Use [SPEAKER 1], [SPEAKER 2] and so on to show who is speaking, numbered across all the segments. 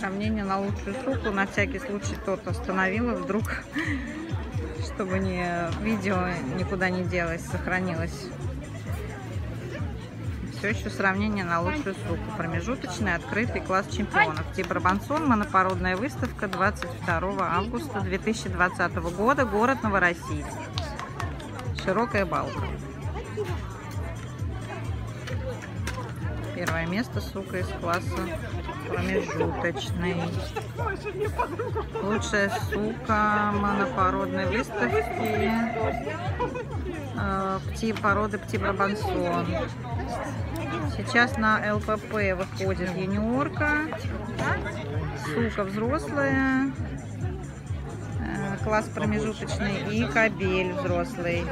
[SPEAKER 1] сравнение на лучшую суку. На всякий случай тот остановила вдруг, чтобы не видео никуда не делось, сохранилось. Все еще сравнение на лучшую суку. Промежуточный открытый класс чемпионов. Типа Робансон, монопородная выставка 22 августа 2020 года, город Новороссийск. Широкая балка. Первое место, сука, из класса промежуточный. Лучшая сука монопородной выставки. Э, пти, породы Пти Брабансон. Сейчас на ЛПП выходит юниорка. Сука взрослая. э, Класс промежуточный и кабель взрослый.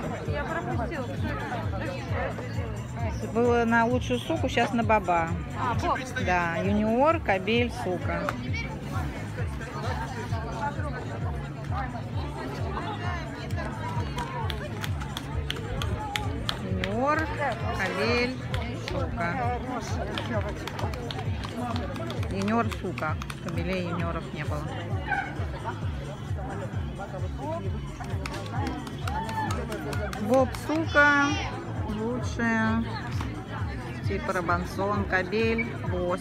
[SPEAKER 1] Было на лучшую суку, сейчас на баба. Да, юниор, кабель, сука. Юниор, кабель, сука. Юниор, сука. Кабелей юниоров не было. Боб, сука. Лучшая. Типа Робансон, кабель, босс.